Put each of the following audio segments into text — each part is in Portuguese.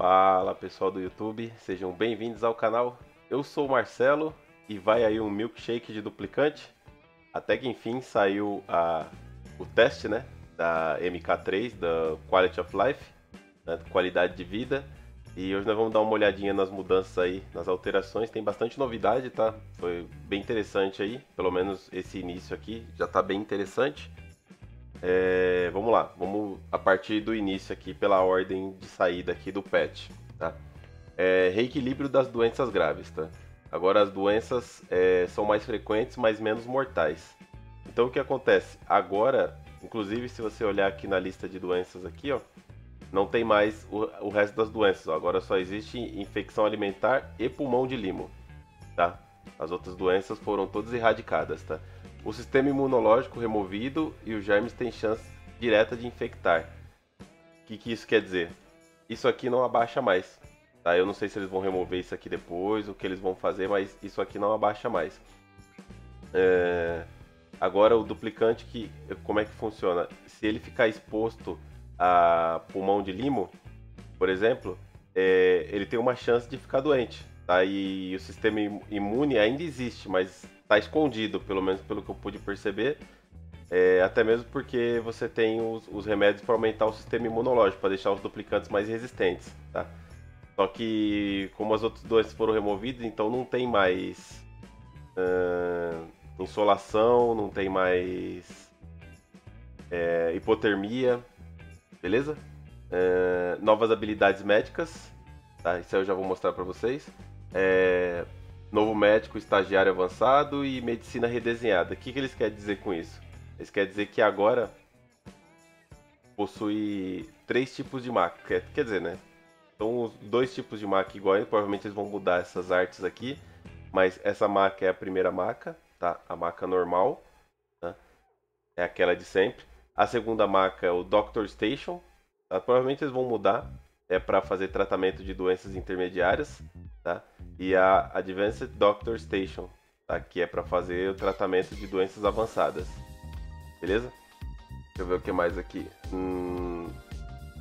Fala pessoal do YouTube, sejam bem-vindos ao canal. Eu sou o Marcelo e vai aí um milkshake de duplicante. Até que enfim saiu a, o teste né, da MK3, da Quality of Life, né, qualidade de vida. E hoje nós vamos dar uma olhadinha nas mudanças aí, nas alterações. Tem bastante novidade, tá? Foi bem interessante aí, pelo menos esse início aqui já tá bem interessante. É, vamos lá, vamos a partir do início aqui pela ordem de saída aqui do patch, tá? É, reequilíbrio das doenças graves, tá? Agora as doenças é, são mais frequentes, mas menos mortais. Então o que acontece? Agora, inclusive se você olhar aqui na lista de doenças aqui, ó, não tem mais o, o resto das doenças. Ó. Agora só existe infecção alimentar e pulmão de limo, tá? As outras doenças foram todas erradicadas, tá? O sistema imunológico removido e os germes têm chance direta de infectar. O que, que isso quer dizer? Isso aqui não abaixa mais. Tá? Eu não sei se eles vão remover isso aqui depois, o que eles vão fazer, mas isso aqui não abaixa mais. É... Agora o duplicante, que, como é que funciona? Se ele ficar exposto a pulmão de limo, por exemplo, é... ele tem uma chance de ficar doente. Tá? E o sistema imune ainda existe, mas está escondido, pelo menos pelo que eu pude perceber. É, até mesmo porque você tem os, os remédios para aumentar o sistema imunológico, para deixar os duplicantes mais resistentes. Tá? Só que, como as outras doenças foram removidas, então não tem mais uh, insolação, não tem mais é, hipotermia, beleza? Uh, novas habilidades médicas, tá? Isso eu já vou mostrar para vocês. É, novo médico estagiário avançado e medicina redesenhada. O que, que eles querem dizer com isso? Eles querem dizer que agora possui três tipos de maca. Quer, quer dizer, né? São dois tipos de maca iguais. Provavelmente eles vão mudar essas artes aqui. Mas essa maca é a primeira maca, tá? A maca normal. Tá? É aquela de sempre. A segunda maca é o Doctor Station. Tá? Provavelmente eles vão mudar. É para fazer tratamento de doenças intermediárias. Tá? E a Advanced Doctor Station, tá? que é para fazer o tratamento de doenças avançadas. Beleza? Deixa eu ver o que mais aqui. Hum,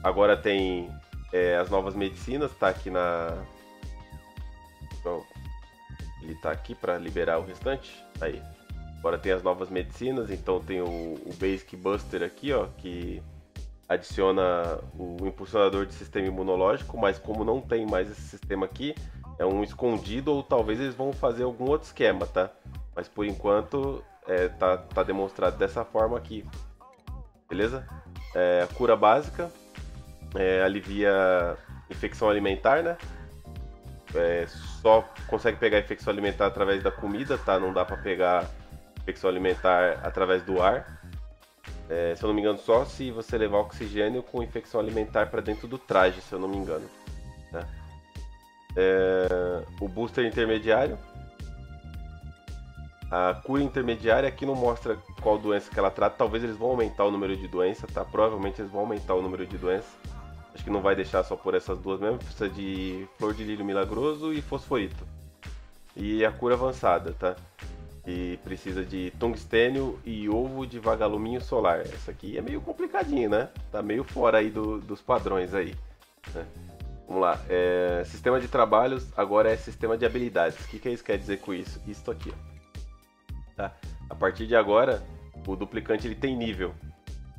agora tem é, as novas medicinas, tá aqui na. Bom, ele tá aqui para liberar o restante. Aí. Agora tem as novas medicinas, então tem o, o Basic Buster aqui, ó, que adiciona o impulsionador de sistema imunológico, mas como não tem mais esse sistema aqui, é um escondido ou talvez eles vão fazer algum outro esquema, tá? Mas por enquanto é, tá, tá demonstrado dessa forma aqui. Beleza? É, cura básica é, alivia infecção alimentar, né? É, só consegue pegar infecção alimentar através da comida, tá? Não dá para pegar infecção alimentar através do ar. É, se eu não me engano, só se você levar oxigênio com infecção alimentar para dentro do traje, se eu não me engano. É, o booster intermediário. A cura intermediária aqui não mostra qual doença que ela trata. Talvez eles vão aumentar o número de doenças, tá? Provavelmente eles vão aumentar o número de doenças. Acho que não vai deixar só por essas duas mesmo. Precisa de flor de lírio milagroso e fosforito. E a cura avançada, tá? E precisa de tungstênio e ovo de vagaluminho solar. Essa aqui é meio complicadinho, né? Tá meio fora aí do, dos padrões aí. Né? Vamos lá. É, sistema de trabalhos agora é sistema de habilidades. O que, que isso quer dizer com isso? Isso aqui. Tá? A partir de agora, o duplicante ele tem nível.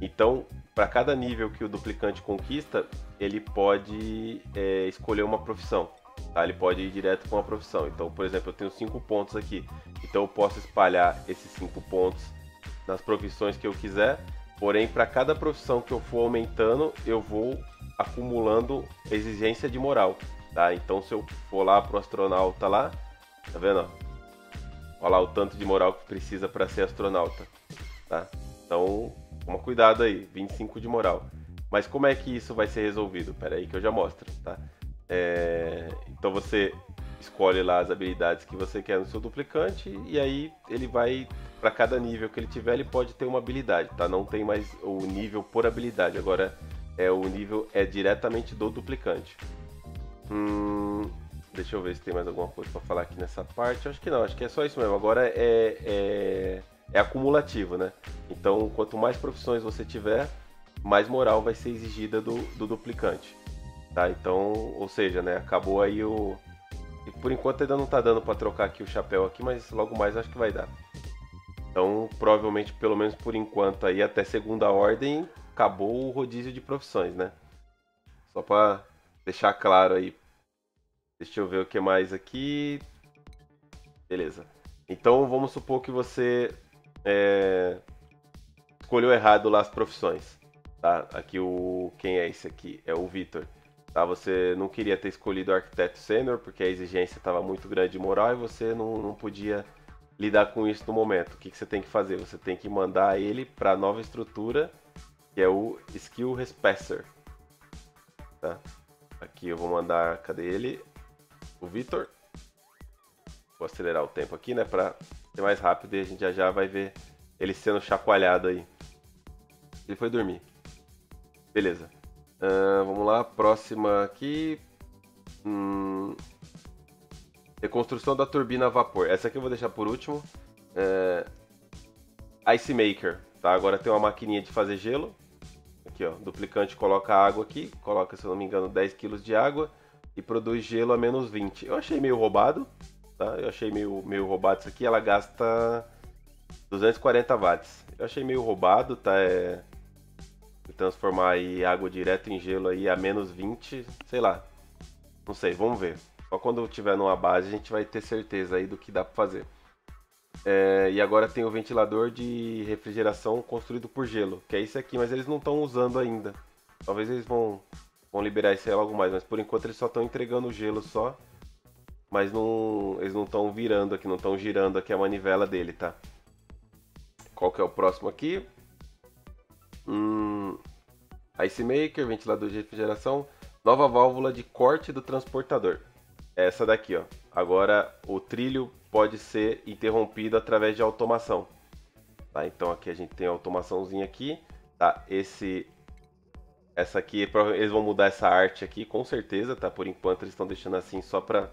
Então, para cada nível que o duplicante conquista, ele pode é, escolher uma profissão. Tá? Ele pode ir direto com uma profissão. Então, por exemplo, eu tenho 5 pontos aqui. Então, eu posso espalhar esses 5 pontos nas profissões que eu quiser. Porém, para cada profissão que eu for aumentando, eu vou acumulando exigência de moral, tá? Então se eu for lá pro astronauta lá, tá vendo? Olha lá o tanto de moral que precisa para ser astronauta, tá? Então, toma cuidado aí, 25 de moral. Mas como é que isso vai ser resolvido? Pera aí que eu já mostro, tá? É... Então você escolhe lá as habilidades que você quer no seu duplicante e aí ele vai para cada nível que ele tiver ele pode ter uma habilidade, tá? Não tem mais o nível por habilidade. Agora é o nível é diretamente do duplicante. Hum, deixa eu ver se tem mais alguma coisa para falar aqui nessa parte. Acho que não, acho que é só isso mesmo. Agora é, é, é acumulativo, né? Então, quanto mais profissões você tiver, mais moral vai ser exigida do, do duplicante. Tá, então, ou seja, né, acabou aí o... E por enquanto ainda não tá dando para trocar aqui o chapéu aqui, mas logo mais acho que vai dar. Então, provavelmente, pelo menos por enquanto aí, até segunda ordem, acabou o rodízio de profissões, né? Só para deixar claro aí. Deixa eu ver o que mais aqui. Beleza. Então, vamos supor que você é, escolheu errado lá as profissões. Tá? Aqui o quem é esse aqui? É o Vitor. Tá? Você não queria ter escolhido o arquiteto sênior porque a exigência estava muito grande de moral e você não, não podia lidar com isso no momento. O que, que você tem que fazer? Você tem que mandar ele para a nova estrutura, que é o Skill Respacer. Tá? Aqui eu vou mandar, cadê ele? O Vitor. Vou acelerar o tempo aqui, né, para ser mais rápido e a gente já já vai ver ele sendo chacoalhado aí. Ele foi dormir. Beleza. Uh, vamos lá, próxima aqui. Hum... Reconstrução da turbina a vapor. Essa aqui eu vou deixar por último. É... Ice Maker. Tá? Agora tem uma maquininha de fazer gelo. Aqui, ó. Duplicante coloca água aqui. Coloca, se eu não me engano, 10 kg de água. E produz gelo a menos 20. Eu achei meio roubado. Tá? Eu achei meio, meio roubado isso aqui. Ela gasta 240 watts. Eu achei meio roubado, tá? É transformar aí água direto em gelo aí a menos 20, sei lá. Não sei, vamos ver. Só quando tiver numa base a gente vai ter certeza aí do que dá para fazer. É, e agora tem o ventilador de refrigeração construído por gelo, que é esse aqui, mas eles não estão usando ainda. Talvez eles vão, vão liberar isso aí logo mais, mas por enquanto eles só estão entregando o gelo só. Mas não, eles não estão virando aqui, não estão girando aqui a manivela dele, tá? Qual que é o próximo aqui? Hum, Ice Maker, ventilador de refrigeração, nova válvula de corte do transportador. Essa daqui, ó. Agora o trilho pode ser interrompido através de automação. Tá? Então aqui a gente tem a automaçãozinha aqui. Tá? Esse essa aqui, eles vão mudar essa arte aqui com certeza, tá? Por enquanto eles estão deixando assim só para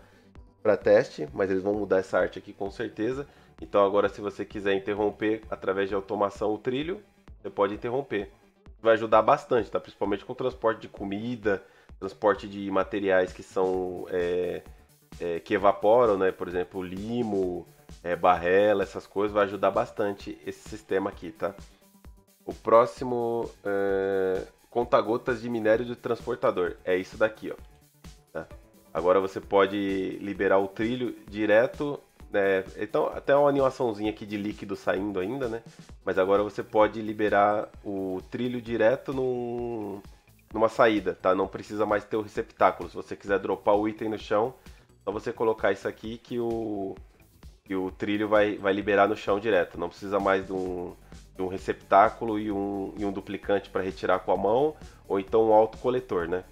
teste, mas eles vão mudar essa arte aqui com certeza. Então agora se você quiser interromper através de automação o trilho, você pode interromper. Vai ajudar bastante, tá? Principalmente com transporte de comida, transporte de materiais que são é, é, que evaporam, né? Por exemplo, limo, é, barrela, essas coisas, vai ajudar bastante esse sistema aqui, tá? O próximo é, conta-gotas de minério de transportador é isso daqui, ó. Tá? Agora você pode liberar o trilho direto é, então, até uma animaçãozinha aqui de líquido saindo ainda, né? Mas agora você pode liberar o trilho direto num, numa saída, tá? Não precisa mais ter o receptáculo. Se você quiser dropar o item no chão, só você colocar isso aqui que o, que o trilho vai, vai liberar no chão direto. Não precisa mais de um, de um receptáculo e um, e um duplicante para retirar com a mão, ou então um autocoletor, né?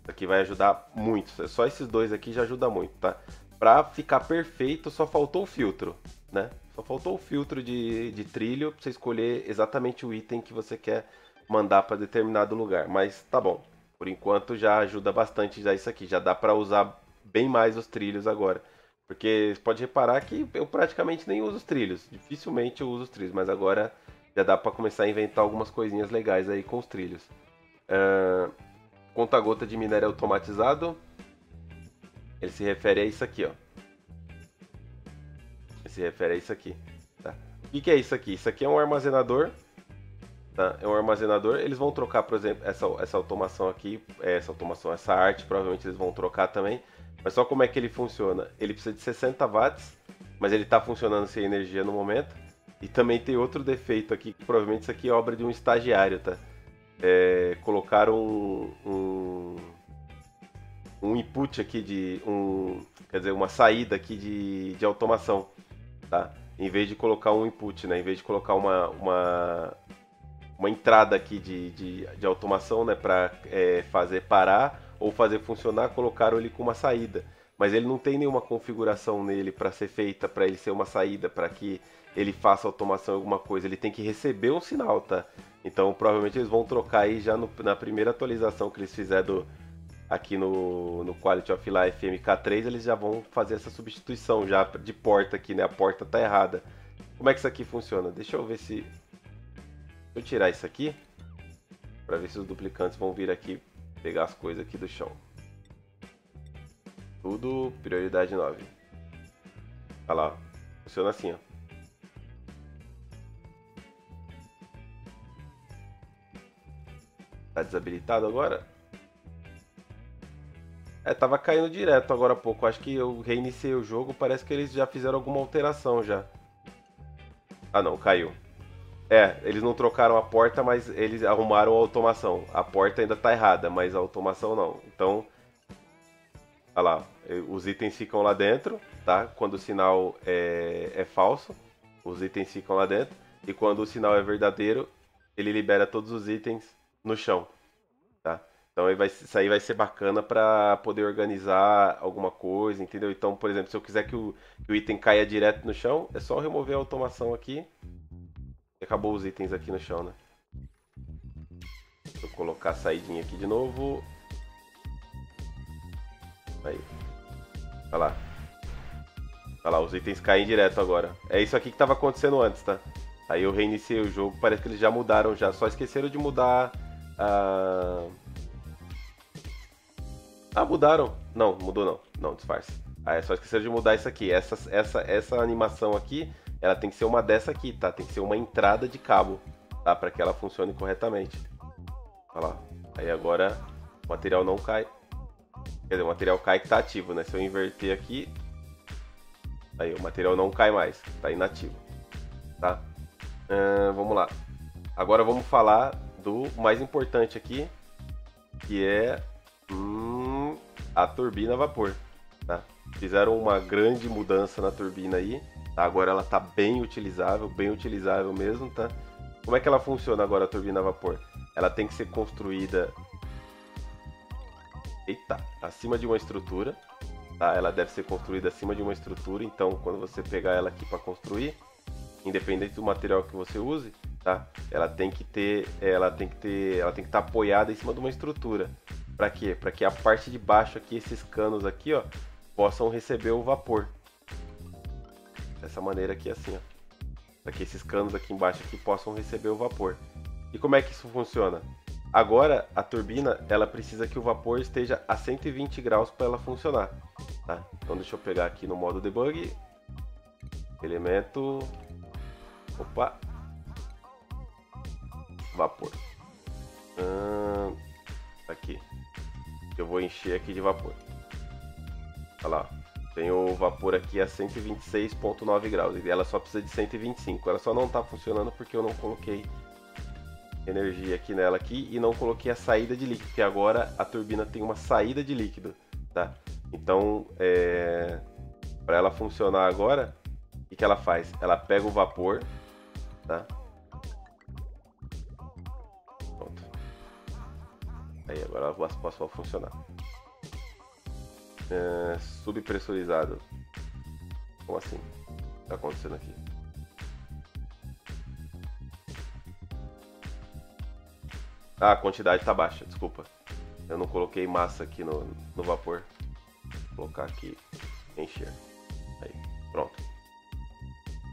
Isso aqui vai ajudar muito. Só esses dois aqui já ajuda muito, tá? Pra ficar perfeito, só faltou o filtro, né? Só faltou o filtro de, de trilho pra você escolher exatamente o item que você quer mandar para determinado lugar. Mas tá bom. Por enquanto já ajuda bastante já isso aqui. Já dá para usar bem mais os trilhos agora. Porque pode reparar que eu praticamente nem uso os trilhos. Dificilmente eu uso os trilhos, mas agora já dá para começar a inventar algumas coisinhas legais aí com os trilhos. Uh, Conta-gota de minério automatizado. Ele se refere a isso aqui, ó. Ele se refere a isso aqui. Tá? O que, que é isso aqui? Isso aqui é um armazenador. Tá? É um armazenador. Eles vão trocar, por exemplo, essa, essa automação aqui. Essa automação, essa arte, provavelmente eles vão trocar também. Mas só como é que ele funciona? Ele precisa de 60 watts, mas ele está funcionando sem energia no momento. E também tem outro defeito aqui, que provavelmente isso aqui é obra de um estagiário, tá? É, colocaram um, um um input aqui de um, quer dizer, uma saída aqui de, de automação, tá? Em vez de colocar um input, né? Em vez de colocar uma, uma, uma entrada aqui de, de, de automação, né? Para é, fazer parar ou fazer funcionar, colocaram ele com uma saída. Mas ele não tem nenhuma configuração nele para ser feita, para ele ser uma saída, para que ele faça automação alguma coisa. Ele tem que receber um sinal, tá? Então provavelmente eles vão trocar aí já no, na primeira atualização que eles fizeram do, aqui no, no Quality of Life MK3, eles já vão fazer essa substituição já de porta aqui, né? A porta tá errada. Como é que isso aqui funciona? Deixa eu ver se... Deixa eu tirar isso aqui, para ver se os duplicantes vão vir aqui pegar as coisas aqui do chão. Tudo prioridade 9. Olha lá, funciona assim, ó. Tá desabilitado agora? É, tava caindo direto agora há pouco. Acho que eu reiniciei o jogo, parece que eles já fizeram alguma alteração já. Ah não, caiu. É, eles não trocaram a porta, mas eles arrumaram a automação. A porta ainda tá errada, mas a automação não. Então, olha lá, os itens ficam lá dentro, tá? Quando o sinal é, é falso, os itens ficam lá dentro. E quando o sinal é verdadeiro, ele libera todos os itens no chão, tá? Então vai, isso aí vai ser bacana para poder organizar alguma coisa, entendeu? Então, por exemplo, se eu quiser que o, que o item caia direto no chão, é só remover a automação aqui Acabou os itens aqui no chão, né? Vou colocar a saidinha aqui de novo. Aí. Olha lá. Olha lá, os itens caem direto agora. É isso aqui que estava acontecendo antes, tá? Aí eu reiniciei o jogo, parece que eles já mudaram já. Só esqueceram de mudar. Ah, mudaram. Não, mudou não. Não, disfarce. Ah, é só esqueceram de mudar isso aqui. Essa, essa, essa animação aqui ela tem que ser uma dessa aqui, tá? Tem que ser uma entrada de cabo, tá? Para que ela funcione corretamente. Olha lá. Aí agora o material não cai. Quer dizer, o material cai que tá ativo, né? Se eu inverter aqui, aí o material não cai mais, tá inativo, tá? Vamos lá. Agora vamos falar do mais importante aqui, que é hum, a turbina a vapor, tá? Fizeram uma grande mudança na turbina aí, Tá? Agora ela está bem utilizável, bem utilizável mesmo, tá? Como é que ela funciona agora a turbina a vapor? Ela tem que ser construída Eita, acima de uma estrutura, tá? Ela deve ser construída acima de uma estrutura, então quando você pegar ela aqui para construir, independente do material que você use, tá? Ela tem que ter, ela tem que ter, ela tem que estar tá apoiada em cima de uma estrutura. Para quê? Para que a parte de baixo aqui, esses canos aqui, ó, possam receber o vapor, dessa maneira aqui assim, ó. Para que esses canos aqui embaixo aqui possam receber o vapor. E como é que isso funciona? Agora a turbina ela precisa que o vapor esteja a 120 graus para ela funcionar. Tá? Então deixa eu pegar aqui no modo debug, elemento, opa, vapor. Hum, aqui, eu vou encher aqui de vapor. Olha lá, tem o vapor aqui a 126.9 graus ela só precisa de 125. Ela só não está funcionando porque eu não coloquei energia aqui nela aqui e não coloquei a saída de líquido, que agora a turbina tem uma saída de líquido, tá? Então, é... para ela funcionar agora, o que, que ela faz? Ela pega o vapor, tá? Pronto. Aí agora ela posso funcionar é, subpressurizado. Como assim? Tá acontecendo aqui? Ah, a quantidade tá baixa, desculpa. Eu não coloquei massa aqui no, no vapor. Vou colocar aqui, encher. Aí, pronto.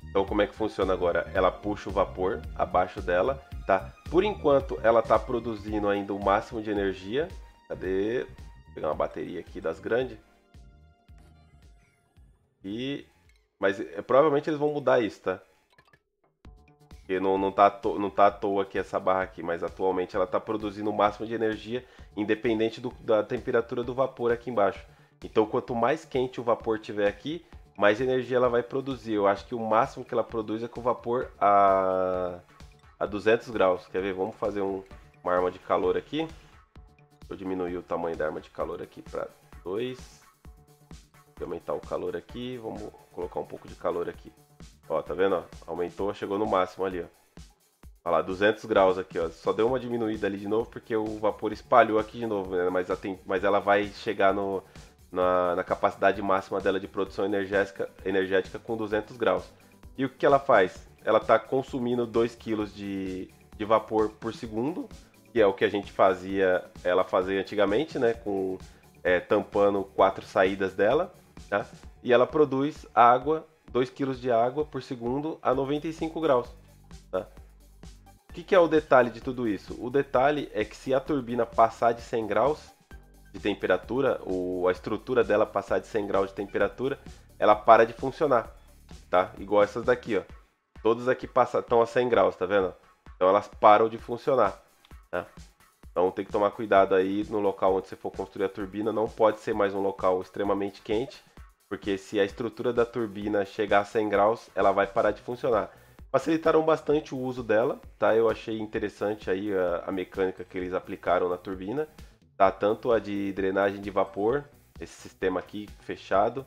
Então como é que funciona agora? Ela puxa o vapor abaixo dela, tá? Por enquanto ela tá produzindo ainda o máximo de energia. Cadê? Vou pegar uma bateria aqui das grandes. E... Mas é, provavelmente eles vão mudar isso, tá? Porque não, não, tá não tá à toa aqui essa barra aqui, mas atualmente ela está produzindo o máximo de energia, independente do, da temperatura do vapor aqui embaixo. Então quanto mais quente o vapor tiver aqui, mais energia ela vai produzir. Eu acho que o máximo que ela produz é com o vapor a, a 200 graus. Quer ver? Vamos fazer um, uma arma de calor aqui. Eu diminuir o tamanho da arma de calor aqui para 2 aumentar o calor aqui, vamos colocar um pouco de calor aqui. Ó, tá vendo? Ó? Aumentou, chegou no máximo ali, ó. Olha lá, 200 graus aqui, ó. Só deu uma diminuída ali de novo porque o vapor espalhou aqui de novo, né? Mas, tem, mas ela vai chegar no, na, na, capacidade máxima dela de produção energética, energética com 200 graus. E o que, ela faz? Ela está consumindo 2 kg de, de vapor por segundo, que é o que a gente fazia, ela fazia antigamente, né? Com é, tampando quatro saídas dela. Tá? E ela produz água, 2 kg de água por segundo a 95 graus. Tá? O que, que, é o detalhe de tudo isso? O detalhe é que se a turbina passar de 100 graus, de temperatura, ou a estrutura dela passar de 100 graus de temperatura, ela para de funcionar, tá? Igual essas daqui, ó. Todas aqui estão a 100 graus, tá vendo? Então elas param de funcionar, tá? Então tem que tomar cuidado aí no local onde você for construir a turbina, não pode ser mais um local extremamente quente, porque se a estrutura da turbina chegar a 100 graus, ela vai parar de funcionar. Facilitaram bastante o uso dela, tá? Eu achei interessante aí a, a mecânica que eles aplicaram na turbina, tá? Tanto a de drenagem de vapor, esse sistema aqui fechado,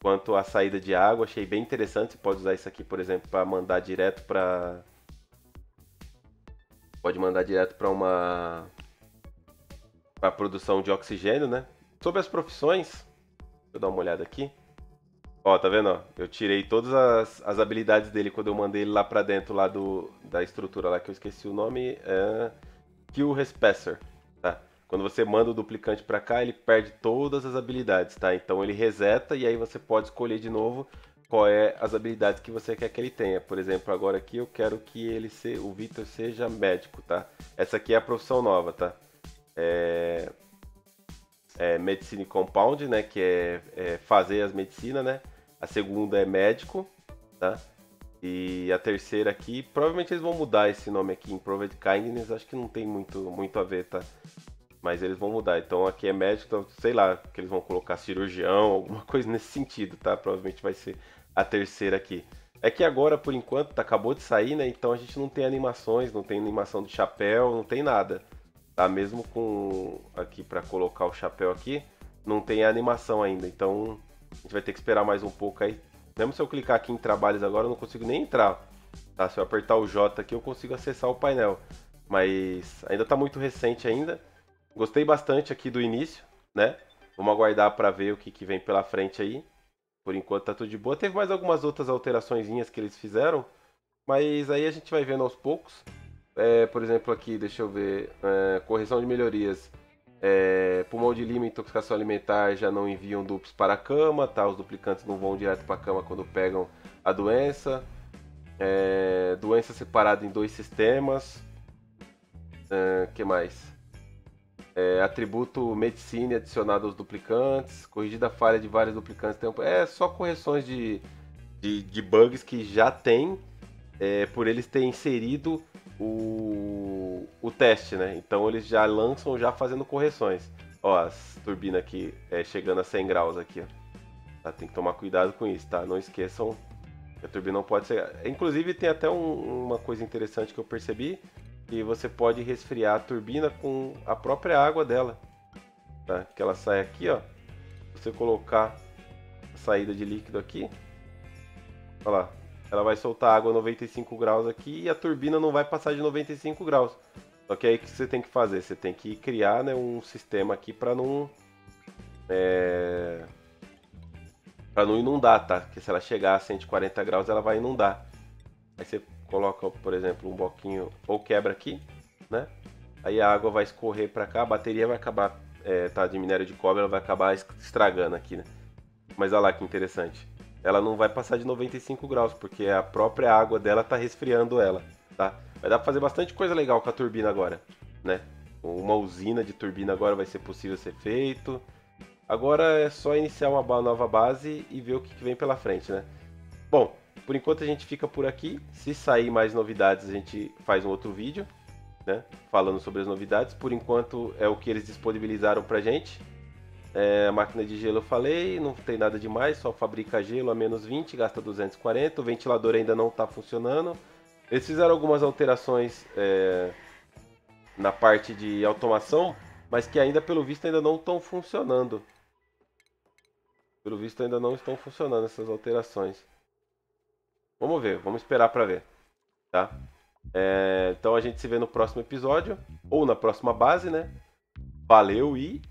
quanto a saída de água, achei bem interessante. Você pode usar isso aqui, por exemplo, para mandar direto para pode mandar direto para uma para produção de oxigênio, né? Sobre as profissões, eu dar uma olhada aqui. Ó, tá vendo? Ó? Eu tirei todas as, as habilidades dele quando eu mandei ele lá pra dentro lá do, da estrutura lá que eu esqueci o nome. É Kill Respacer, tá? Quando você manda o duplicante para cá, ele perde todas as habilidades, tá? Então ele reseta e aí você pode escolher de novo qual é as habilidades que você quer que ele tenha. Por exemplo, agora aqui eu quero que ele se, o Victor seja médico, tá? Essa aqui é a profissão nova, tá? É, é Medicine Compound, né? Que é, é fazer as medicinas, né? A segunda é médico, tá? E a terceira aqui, provavelmente eles vão mudar esse nome aqui, Improved Kindness, acho que não tem muito, muito a ver, tá? Mas eles vão mudar. Então aqui é médico, então, sei lá, que eles vão colocar cirurgião, alguma coisa nesse sentido, tá? Provavelmente vai ser a terceira aqui. É que agora, por enquanto, tá, acabou de sair, né? Então a gente não tem animações, não tem animação do chapéu, não tem nada. Tá? Mesmo com aqui para colocar o chapéu aqui, não tem animação ainda. Então a gente vai ter que esperar mais um pouco aí. Mesmo se eu clicar aqui em trabalhos agora, eu não consigo nem entrar. Tá? Se eu apertar o J aqui, eu consigo acessar o painel. Mas ainda está muito recente ainda. Gostei bastante aqui do início, né? Vamos aguardar para ver o que, que vem pela frente aí. Por enquanto tá tudo de boa. Teve mais algumas outras alterações que eles fizeram. Mas aí a gente vai vendo aos poucos. É, por exemplo, aqui, deixa eu ver. É, correção de melhorias. É, pulmão de lima e intoxicação alimentar já não enviam duplos para a cama, tá? Os duplicantes não vão direto para a cama quando pegam a doença. É, doença separada em dois sistemas. É, que mais? É, atributo medicina adicionado aos duplicantes. Corrigida a falha de vários duplicantes. É só correções de, de, de bugs que já tem é, por eles terem inserido o, o teste, né? Então eles já lançam já fazendo correções. Ó, as turbinas aqui é, chegando a 100 graus aqui, ó. Tá? Tem que tomar cuidado com isso, tá? Não esqueçam que a turbina não pode ser... Inclusive tem até um, uma coisa interessante que eu percebi, que você pode resfriar a turbina com a própria água dela, tá? Que ela sai aqui, ó. Você colocar a saída de líquido aqui, olha lá, ela vai soltar água a 95 graus aqui e a turbina não vai passar de 95 graus. Só que aí o que você tem que fazer? Você tem que criar né, um sistema aqui para não. É... Para não inundar, tá? Porque se ela chegar a 140 graus, ela vai inundar. Aí você coloca, por exemplo, um bloquinho ou quebra aqui, né? Aí a água vai escorrer para cá, a bateria vai acabar, é, tá de minério de cobre, ela vai acabar estragando aqui, né? Mas olha lá que interessante ela não vai passar de 95 graus, porque a própria água dela está resfriando ela, tá? Vai dar para fazer bastante coisa legal com a turbina agora, né? Uma usina de turbina agora vai ser possível ser feito. Agora é só iniciar uma nova base e ver o que vem pela frente, né? Bom, por enquanto a gente fica por aqui. Se sair mais novidades, a gente faz um outro vídeo, né? Falando sobre as novidades. Por enquanto é o que eles disponibilizaram pra gente. É, a máquina de gelo eu falei, não tem nada demais, só fabrica gelo a menos 20, gasta 240. O ventilador ainda não está funcionando. Eles fizeram algumas alterações é, na parte de automação, mas que ainda, pelo visto, ainda não estão funcionando. Pelo visto, ainda não estão funcionando essas alterações. Vamos ver, vamos esperar para ver. Tá? É, então a gente se vê no próximo episódio, ou na próxima base, né? Valeu e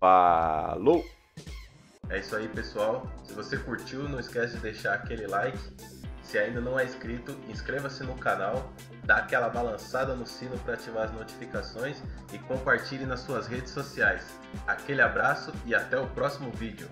Falou! É isso aí, pessoal. Se você curtiu, não esquece de deixar aquele like. Se ainda não é inscrito, inscreva-se no canal, dá aquela balançada no sino para ativar as notificações e compartilhe nas suas redes sociais. Aquele abraço e até o próximo vídeo.